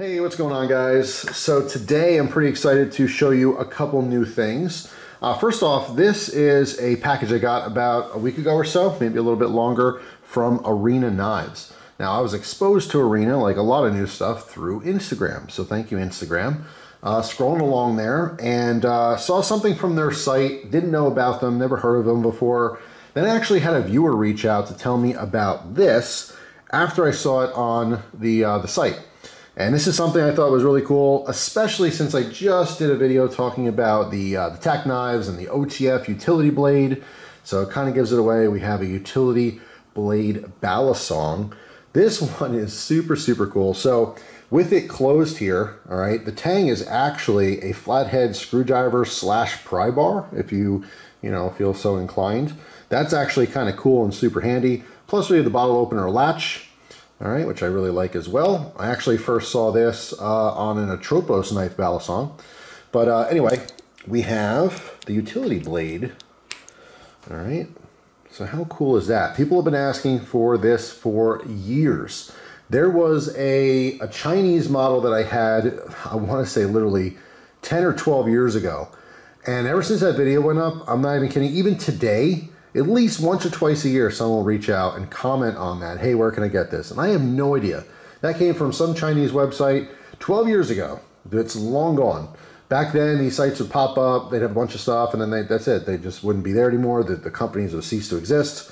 Hey, what's going on guys? So today I'm pretty excited to show you a couple new things. Uh, first off, this is a package I got about a week ago or so, maybe a little bit longer, from Arena Knives. Now I was exposed to Arena, like a lot of new stuff, through Instagram. So thank you Instagram. Uh, scrolling along there and uh, saw something from their site, didn't know about them, never heard of them before. Then I actually had a viewer reach out to tell me about this after I saw it on the, uh, the site. And this is something I thought was really cool, especially since I just did a video talking about the, uh, the tack knives and the OTF utility blade. So it kind of gives it away. We have a utility blade balisong. This one is super, super cool. So with it closed here, all right, the tang is actually a flathead screwdriver slash pry bar, if you, you know, feel so inclined. That's actually kind of cool and super handy. Plus we have the bottle opener latch, all right, which I really like as well. I actually first saw this uh, on an Atropos knife balisong. But uh, anyway, we have the utility blade. All right, so how cool is that? People have been asking for this for years. There was a, a Chinese model that I had, I want to say literally 10 or 12 years ago. And ever since that video went up, I'm not even kidding, even today, at least once or twice a year, someone will reach out and comment on that. Hey, where can I get this? And I have no idea. That came from some Chinese website 12 years ago. It's long gone. Back then, these sites would pop up, they'd have a bunch of stuff, and then they, that's it. They just wouldn't be there anymore. The, the companies would cease to exist.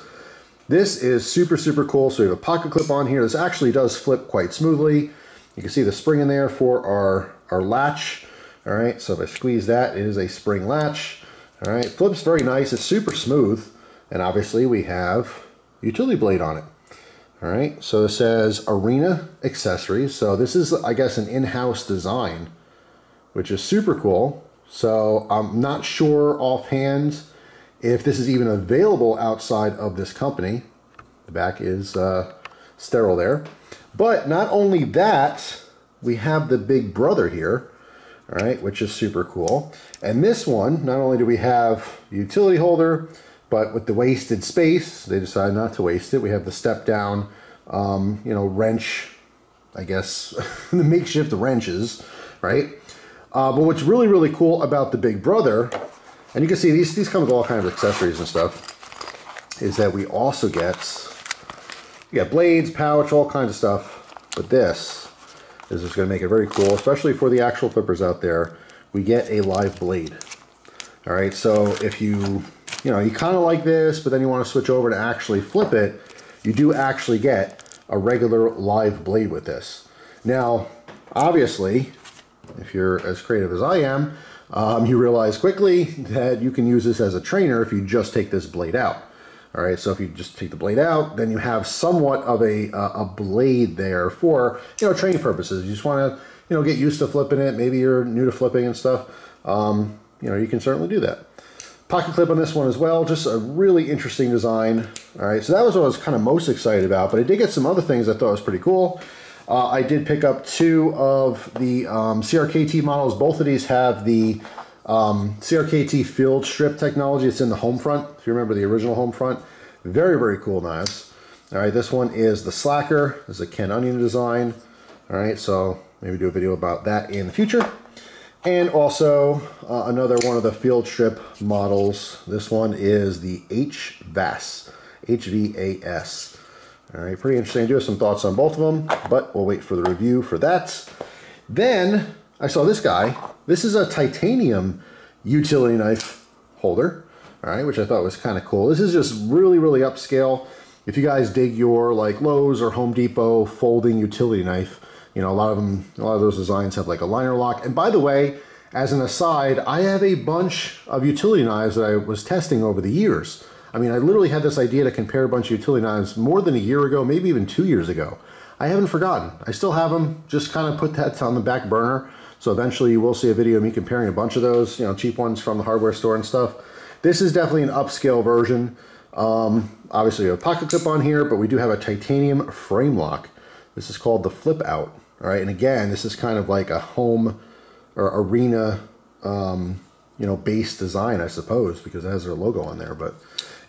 This is super, super cool. So we have a pocket clip on here. This actually does flip quite smoothly. You can see the spring in there for our, our latch. All right, so if I squeeze that, it is a spring latch. All right, flips very nice. It's super smooth. And obviously we have utility blade on it. All right, so it says Arena Accessories. So this is, I guess, an in-house design, which is super cool. So I'm not sure offhand if this is even available outside of this company. The back is uh, sterile there. But not only that, we have the Big Brother here, all right, which is super cool. And this one, not only do we have utility holder, but with the wasted space, they decided not to waste it. We have the step down, um, you know, wrench, I guess, the makeshift wrenches, right? Uh, but what's really, really cool about the Big Brother, and you can see these, these come with all kinds of accessories and stuff, is that we also get, you got blades, pouch, all kinds of stuff. But this is just going to make it very cool, especially for the actual flippers out there. We get a live blade. All right, so if you you know, you kind of like this, but then you want to switch over to actually flip it, you do actually get a regular live blade with this. Now, obviously, if you're as creative as I am, um, you realize quickly that you can use this as a trainer if you just take this blade out. All right, so if you just take the blade out, then you have somewhat of a, uh, a blade there for, you know, training purposes. You just want to, you know, get used to flipping it. Maybe you're new to flipping and stuff. Um, you know, you can certainly do that. Pocket clip on this one as well, just a really interesting design. All right, so that was what I was kind of most excited about, but I did get some other things I thought was pretty cool. Uh, I did pick up two of the um, CRKT models. Both of these have the um, CRKT field strip technology. It's in the Homefront, if you remember the original Homefront. Very, very cool knives. All right, this one is the Slacker. This is a Ken Onion design. All right, so maybe do a video about that in the future. And also uh, another one of the field strip models. This one is the HVAS, H-V-A-S. All right, pretty interesting. I do have some thoughts on both of them, but we'll wait for the review for that. Then I saw this guy. This is a titanium utility knife holder, all right, which I thought was kind of cool. This is just really, really upscale. If you guys dig your like Lowe's or Home Depot folding utility knife, you know, a lot of them, a lot of those designs have like a liner lock. And by the way, as an aside, I have a bunch of utility knives that I was testing over the years. I mean, I literally had this idea to compare a bunch of utility knives more than a year ago, maybe even two years ago. I haven't forgotten. I still have them, just kind of put that on the back burner. So eventually you will see a video of me comparing a bunch of those, you know, cheap ones from the hardware store and stuff. This is definitely an upscale version. Um, obviously, have a pocket clip on here, but we do have a titanium frame lock. This is called the Flip Out. All right, and again, this is kind of like a home or arena, um, you know, base design, I suppose, because it has their logo on there. But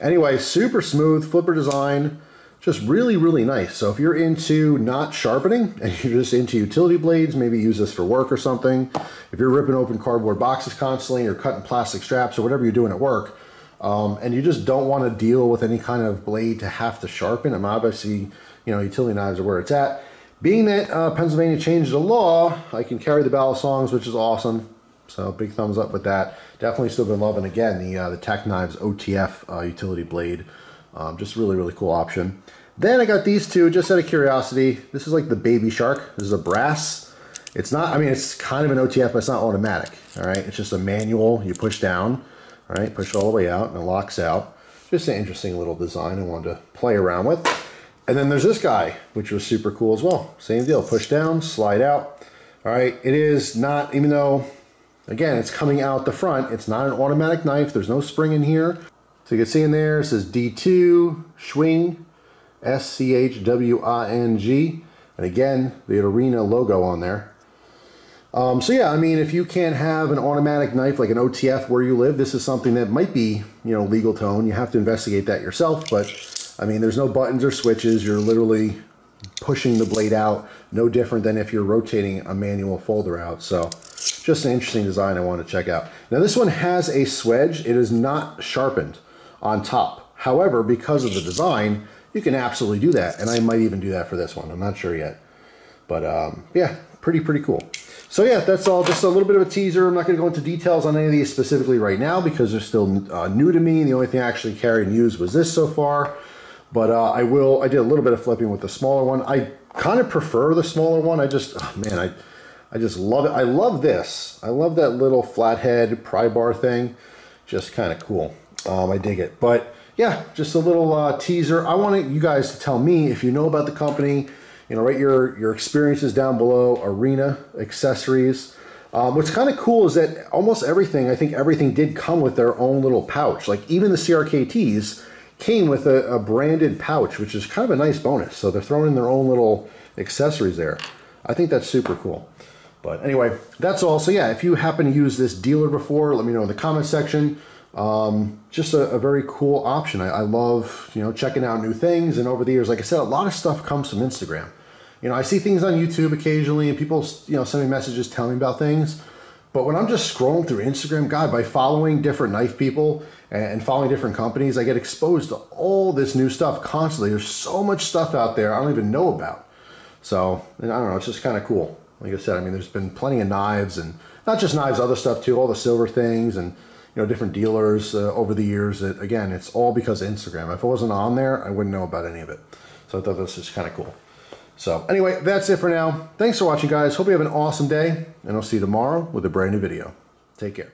anyway, super smooth flipper design. just really, really nice. So if you're into not sharpening and you're just into utility blades, maybe use this for work or something. If you're ripping open cardboard boxes constantly or cutting plastic straps or whatever you're doing at work, um, and you just don't want to deal with any kind of blade to have to sharpen, I'm obviously, you know, utility knives are where it's at. Being that uh, Pennsylvania changed the law, I can carry the balisongs, which is awesome. So big thumbs up with that. Definitely still been loving, again, the, uh, the Tac Knives OTF uh, utility blade. Um, just really, really cool option. Then I got these two just out of curiosity. This is like the Baby Shark. This is a brass. It's not, I mean, it's kind of an OTF, but it's not automatic. All right, it's just a manual. You push down, all right, push all the way out and it locks out. Just an interesting little design I wanted to play around with. And then there's this guy, which was super cool as well. Same deal, push down, slide out. All right, it is not, even though, again, it's coming out the front, it's not an automatic knife. There's no spring in here. So you can see in there, it says D2, Schwing, S-C-H-W-I-N-G. And again, the Arena logo on there. Um, so yeah, I mean, if you can't have an automatic knife like an OTF where you live, this is something that might be, you know, legal to own. You have to investigate that yourself, but I mean, there's no buttons or switches. You're literally pushing the blade out, no different than if you're rotating a manual folder out. So just an interesting design I want to check out. Now this one has a swedge. It is not sharpened on top. However, because of the design, you can absolutely do that. And I might even do that for this one. I'm not sure yet. But um, yeah, pretty, pretty cool. So yeah, that's all. Just a little bit of a teaser. I'm not going to go into details on any of these specifically right now because they're still uh, new to me. The only thing I actually carried and used was this so far. But uh, I will, I did a little bit of flipping with the smaller one. I kind of prefer the smaller one. I just, oh man, I, I just love it. I love this. I love that little flathead pry bar thing. Just kind of cool. Um, I dig it. But yeah, just a little uh, teaser. I want you guys to tell me if you know about the company, you know, write your, your experiences down below, Arena, accessories. Um, what's kind of cool is that almost everything, I think everything did come with their own little pouch. Like even the CRKTs came with a, a branded pouch, which is kind of a nice bonus. So they're throwing in their own little accessories there. I think that's super cool. But anyway, that's all. So yeah, if you happen to use this dealer before, let me know in the comment section. Um, just a, a, very cool option. I, I, love, you know, checking out new things. And over the years, like I said, a lot of stuff comes from Instagram. You know, I see things on YouTube occasionally and people, you know, send me messages telling me about things. But when I'm just scrolling through Instagram, God, by following different knife people and following different companies, I get exposed to all this new stuff constantly. There's so much stuff out there I don't even know about. So, I don't know, it's just kind of cool. Like I said, I mean, there's been plenty of knives and not just knives, other stuff too, all the silver things and, you know, different dealers uh, over the years. That, again, it's all because of Instagram. If it wasn't on there, I wouldn't know about any of it. So I thought this was kind of cool. So anyway, that's it for now. Thanks for watching, guys. Hope you have an awesome day, and I'll see you tomorrow with a brand new video. Take care.